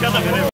Gracias.